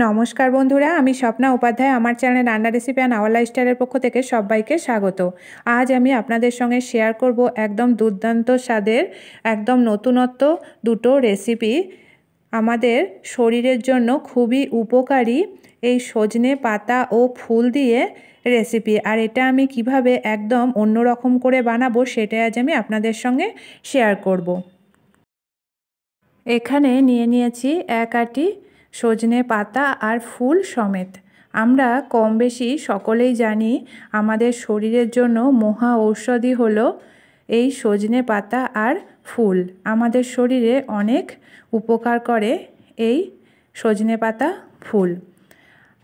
নমস্কার বন্ধুরা, আমি স্বপ্না উপাধ্যায়। আমার চ্যানেল রান্না রেসিপি অ্যান্ড আওয়ার লাইফস্টাইলের পক্ষ থেকে সবাইকে স্বাগত। আজ আমি আপনাদের সঙ্গে শেয়ার করব একদম দুর্দান্ত স্বাদের, একদম নতুনত্ব দুটো রেসিপি আমাদের শরীরের জন্য খুবই উপকারী এই সজনে পাতা ও ফুল দিয়ে রেসিপি আর এটা আমি কীভাবে একদম অন্যরকম করে বানাবো সেটাই আজ আমি আপনাদের সঙ্গে শেয়ার করব। এখানে নিয়ে নিয়েছি এক আটি সজনে পাতা আর ফুল সমেত। আমরা কম বেশি সকলেই জানি আমাদের শরীরের জন্য মহা ঔষধি হলো এই সজনে পাতা আর ফুল। আমাদের শরীরে অনেক উপকার করে এই সজনে পাতা ফুল।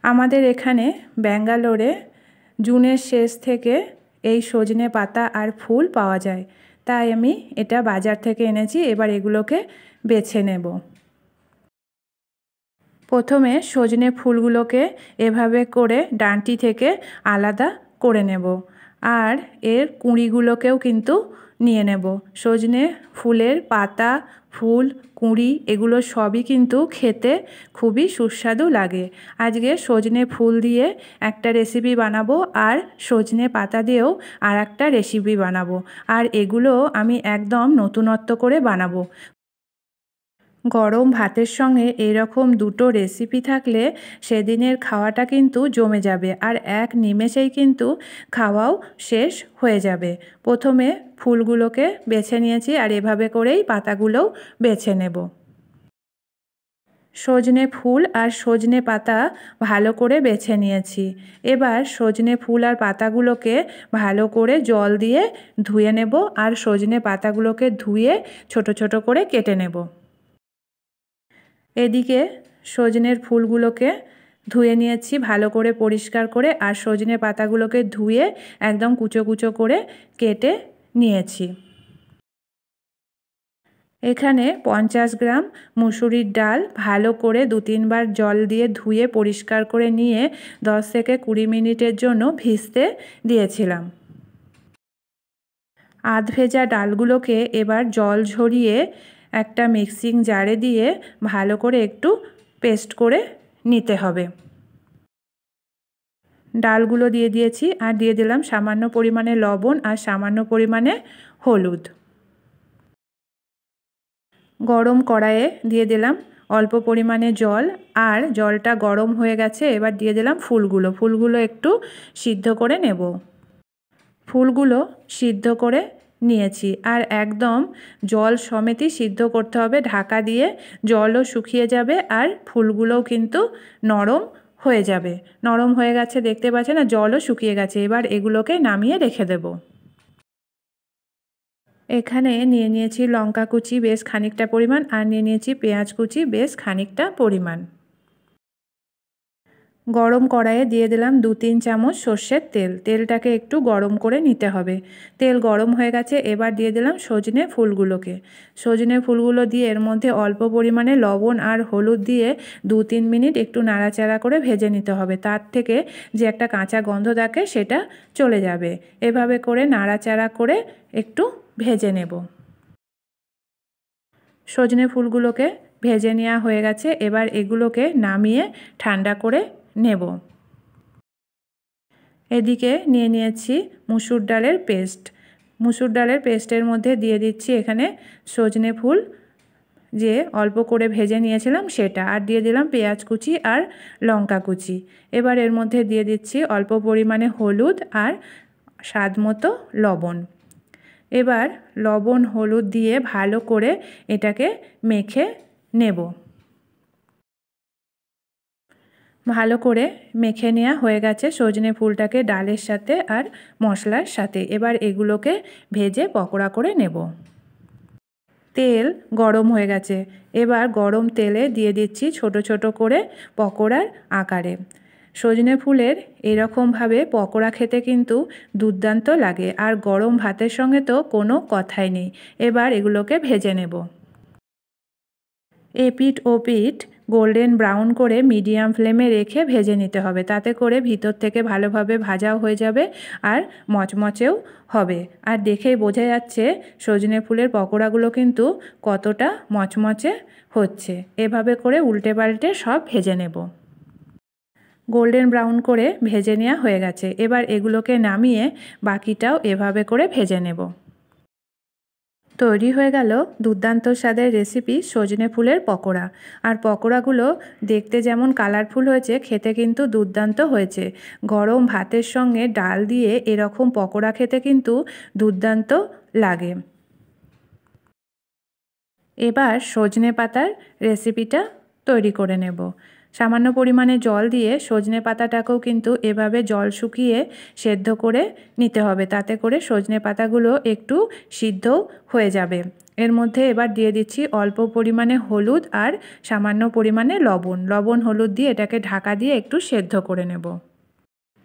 আমাদের এখানে ব্যাঙ্গালোরে জুনের শেষ থেকে এই সজনে পাতা আর ফুল পাওয়া যায়। তাই আমি এটা বাজার থেকে এনেছি, এবার এগুলোকে বেছে নেব। প্রথমে সজনে ফুলগুলোকে এভাবে করে ডাঁটি থেকে আলাদা করে নেব। আর এর কুঁড়িগুলোকেও কিন্তু নিয়ে নেব। সজনে ফুলের পাতা, ফুল, কুঁড়ি এগুলো সবই কিন্তু খেতে খুবই সুস্বাদু লাগে। আজকে সজনে ফুল দিয়ে একটা রেসিপি বানাবো আর সজনে পাতা দিয়েও আর একটা রেসিপি বানাবো। আর এগুলো আমি একদম নতুনত্ব করে বানাবো। গরম ভাতের সঙ্গে এরকম দুটো রেসিপি থাকলে সেদিনের খাওয়াটা কিন্তু জমে যাবে আর এক নিমেষেই কিন্তু খাওয়াও শেষ হয়ে যাবে। প্রথমে ফুলগুলোকে বেছে নিয়েছি আর এভাবে করেই পাতাগুলোও বেছে নেব। সজনে ফুল আর সজনে পাতা ভালো করে বেছে নিয়েছি। এবার সজনে ফুল আর পাতাগুলোকে ভালো করে জল দিয়ে ধুয়ে নেব আর সজনে পাতাগুলোকে ধুয়ে ছোট ছোট করে কেটে নেব। এদিকে সজনের ফুলগুলোকে ধুয়ে নিয়েছি, ভালো করে পরিষ্কার করে, আর সজনে পাতাগুলোকে ধুয়ে একদম কুচো কুচো করে কেটে নিয়েছি। এখানে পঞ্চাশ গ্রাম মুসুরির ডাল ভালো করে দু তিনবার জল দিয়ে ধুয়ে পরিষ্কার করে নিয়ে দশ থেকে কুড়ি মিনিটের জন্য ভিজতে দিয়েছিলাম। আধ ভেজা ডালগুলোকে এবার জল ঝরিয়ে একটা মিক্সিং জারে দিয়ে ভালো করে একটু পেস্ট করে নিতে হবে। ডালগুলো দিয়ে দিয়েছি আর দিয়ে দিলাম সামান্য পরিমাণে লবণ আর সামান্য পরিমাণে হলুদ। গরম কড়াইয়ে দিয়ে দিলাম অল্প পরিমাণে জল আর জলটা গরম হয়ে গেছে এবার দিয়ে দিলাম ফুলগুলো। ফুলগুলো একটু সিদ্ধ করে নেব। ফুলগুলো সিদ্ধ করে নিয়েছি। আর একদম জল সমেতই সিদ্ধ করতে হবে, ঢাকা দিয়ে জলও শুকিয়ে যাবে আর ফুলগুলোও কিন্তু নরম হয়ে যাবে। নরম হয়ে গেছে, দেখতে পাচ্ছেন না জলও শুকিয়ে গেছে। এবার এগুলোকে নামিয়ে রেখে দেব। এখানে নিয়ে নিয়েছি লঙ্কা কুচি, বেশ খানিকটা পরিমাণ, আর নিয়ে নিয়েছি পেঁয়াজ কুচি, বেশ খানিকটা পরিমাণ। গরম কড়াইয়ে দিয়ে দিলাম দু তিন চামচ সর্ষের তেল। তেলটাকে একটু গরম করে নিতে হবে। তেল গরম হয়ে গেছে, এবার দিয়ে দিলাম সজনে ফুলগুলোকে। সজনে ফুলগুলো দিয়ে এর মধ্যে অল্প পরিমাণে লবণ আর হলুদ দিয়ে দু তিন মিনিট একটু নাড়াচাড়া করে ভেজে নিতে হবে। তার থেকে যে একটা কাঁচা গন্ধ থাকে সেটা চলে যাবে। এভাবে করে নাড়াচাড়া করে একটু ভেজে নেব। সজনে ফুলগুলোকে ভেজে নেওয়া হয়ে গেছে। এবার এগুলোকে নামিয়ে ঠান্ডা করে নেব। এদিকে নিয়ে নিয়েছি মুসুর ডালের পেস্ট। মুসুর ডালের পেস্টের মধ্যে দিয়ে দিচ্ছি এখানে সজনে ফুল, যে অল্প করে ভেজে নিয়েছিলাম সেটা, আর দিয়ে দিলাম পেঁয়াজ কুচি আর লঙ্কা কুচি। এবার এর মধ্যে দিয়ে দিচ্ছি অল্প পরিমাণে হলুদ আর স্বাদ মতো লবণ। এবার লবণ হলুদ দিয়ে ভালো করে এটাকে মেখে নেব। ভালো করে মেখে নেওয়া হয়ে গেছে সজনে ফুলটাকে ডালের সাথে আর মশলার সাথে। এবার এগুলোকে ভেজে পকোড়া করে নেব। তেল গরম হয়ে গেছে। এবার গরম তেলে দিয়ে দিচ্ছি ছোট ছোট করে পকোড়ার আকারে। সজনে ফুলের এরকমভাবে পকোড়া খেতে কিন্তু দুর্দান্ত লাগে আর গরম ভাতের সঙ্গে তো কোনো কথাই নেই। এবার এগুলোকে ভেজে নেব। এপিট ও পিঠ গোল্ডেন ব্রাউন করে মিডিয়াম ফ্লেমে রেখে ভেজে নিতে হবে। তাতে করে ভিতর থেকে ভালোভাবে ভাজাও হয়ে যাবে আর মচমচেও হবে। আর দেখেই বোঝা যাচ্ছে সজনে ফুলের পকোড়াগুলো কিন্তু কতটা মচমচে হচ্ছে। এভাবে করে উল্টে পাল্টে সব ভেজে নেব। গোল্ডেন ব্রাউন করে ভেজে নেওয়া হয়ে গেছে। এবার এগুলোকে নামিয়ে বাকিটাও এভাবে করে ভেজে নেব। তৈরি হয়ে গেল দুর্দান্ত স্বাদের রেসিপি সজনে ফুলের পকোড়া। আর পকোড়াগুলো দেখতে যেমন কালারফুল হয়েছে, খেতে কিন্তু দুর্দান্ত হয়েছে। গরম ভাতের সঙ্গে ডাল দিয়ে এরকম পকোড়া খেতে কিন্তু দুর্দান্ত লাগে। এবার সজনে পাতার রেসিপিটা তৈরি করে নেব। সামান্য পরিমাণে জল দিয়ে সজনে পাতাটাকেও কিন্তু এভাবে জল শুকিয়ে সেদ্ধ করে নিতে হবে। তাতে করে সজনে পাতাগুলো একটু সিদ্ধ হয়ে যাবে। এর মধ্যে এবার দিয়ে দিচ্ছি অল্প পরিমাণে হলুদ আর সামান্য পরিমাণে লবণ। লবণ, হলুদ দিয়ে এটাকে ঢাকা দিয়ে একটু সেদ্ধ করে নেব।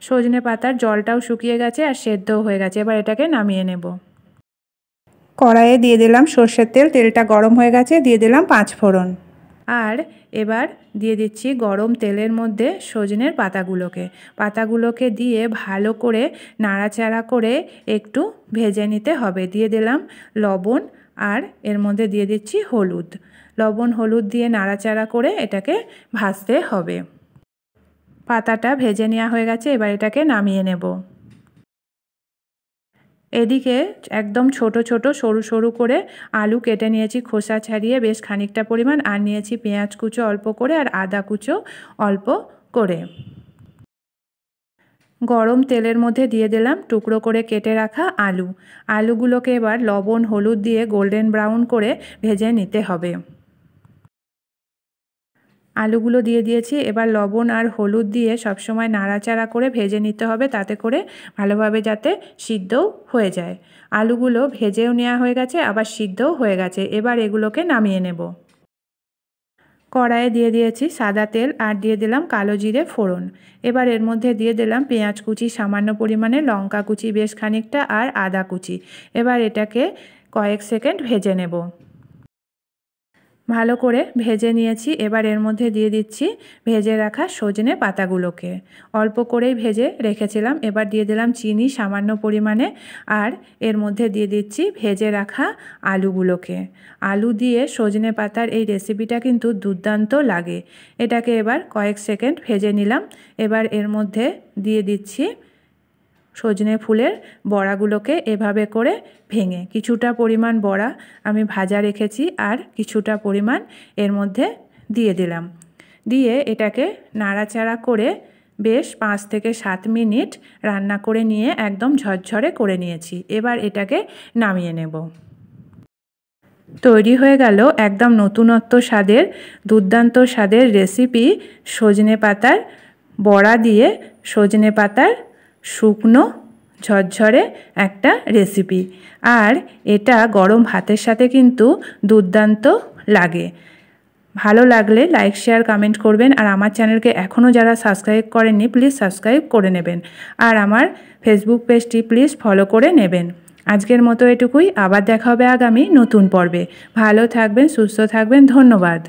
সজনে পাতার জলটাও শুকিয়ে গেছে আর সেদ্ধও হয়ে গেছে। এবার এটাকে নামিয়ে নেব। কড়াইয়ে দিয়ে দিলাম সর্ষের তেল। তেলটা গরম হয়ে গেছে। দিয়ে দিলাম পাঁচ ফোড়ন আর এবার দিয়ে দিচ্ছি গরম তেলের মধ্যে সজনের পাতাগুলোকে। পাতাগুলোকে দিয়ে ভালো করে নাড়াচাড়া করে একটু ভেজে নিতে হবে। দিয়ে দিলাম লবণ আর এর মধ্যে দিয়ে দিচ্ছি হলুদ। লবণ হলুদ দিয়ে নাড়াচাড়া করে এটাকে ভাজতে হবে। পাতাটা ভেজে নেওয়া হয়ে গেছে, এবার এটাকে নামিয়ে নেব। এদিকে একদম ছোট ছোট সরু সরু করে আলু কেটে নিয়েছি, খোসা ছাড়িয়ে বেশ খানিকটা পরিমাণ, আর নিয়েছি পেঁয়াজ কুচো অল্প করে আর আদা কুচো অল্প করে। গরম তেলের মধ্যে দিয়ে দিলাম টুকরো করে কেটে রাখা আলু। আলুগুলোকে এবার লবণ, হলুদ দিয়ে গোল্ডেন ব্রাউন করে ভেজে নিতে হবে। আলুগুলো দিয়ে দিয়েছি। এবার লবণ আর হলুদ দিয়ে সবসময় নাড়াচাড়া করে ভেজে নিতে হবে তাতে করে ভালোভাবে যাতে সিদ্ধও হয়ে যায়। আলুগুলো ভেজেও নেওয়া হয়ে গেছে, আবার সিদ্ধও হয়ে গেছে। এবার এগুলোকে নামিয়ে নেব। কড়াইয়ে দিয়ে দিয়েছি সাদা তেল আর দিয়ে দিলাম কালো জিরে ফোড়ন। এবার এর মধ্যে দিয়ে দিলাম পেঁয়াজ কুচি, সামান্য পরিমাণে লঙ্কা কুচি বেশ খানিকটা আর আদা কুচি। এবার এটাকে কয়েক সেকেন্ড ভেজে নেব। ভালো করে ভেজে নিয়েছি। এবার এর মধ্যে দিয়ে দিচ্ছি ভেজে রাখা সজনে পাতাগুলোকে। অল্প করেই ভেজে রেখেছিলাম। এবার দিয়ে দিলাম চিনি সামান্য পরিমাণে আর এর মধ্যে দিয়ে দিচ্ছি ভেজে রাখা আলুগুলোকে। আলু দিয়ে সজনে পাতার এই রেসিপিটা কিন্তু দুর্দান্ত লাগে। এটাকে এবার কয়েক সেকেন্ড ভেজে নিলাম। এবার এর মধ্যে দিয়ে দিচ্ছি সজনে ফুলের বড়াগুলোকে এভাবে করে ভেঙে। কিছুটা পরিমাণ বড়া আমি ভাজা রেখেছি আর কিছুটা পরিমাণ এর মধ্যে দিয়ে দিলাম। দিয়ে এটাকে নাড়াচাড়া করে বেশ পাঁচ থেকে সাত মিনিট রান্না করে নিয়ে একদম ঝরঝরে করে নিয়েছি। এবার এটাকে নামিয়ে নেব। তৈরি হয়ে গেল একদম নতুনত্ব স্বাদের, দুর্দান্ত স্বাদের রেসিপি সজনে পাতার বড়া দিয়ে সজনে পাতার শুকনো, ঝরঝরে একটা রেসিপি আর এটা গরম ভাতের সাথে কিন্তু দুর্দান্ত লাগে। ভালো লাগলে লাইক শেয়ার কমেন্ট করবেন। আর আমার চ্যানেলকে এখনও যারা সাবস্ক্রাইব করেননি প্লিজ সাবস্ক্রাইব করে নেবেন। আর আমার ফেসবুক পেজটি প্লিজ ফলো করে নেবেন। আজকের মতো এটুকুই। আবার দেখা হবে আগামী নতুন পর্বে। ভালো থাকবেন, সুস্থ থাকবেন। ধন্যবাদ।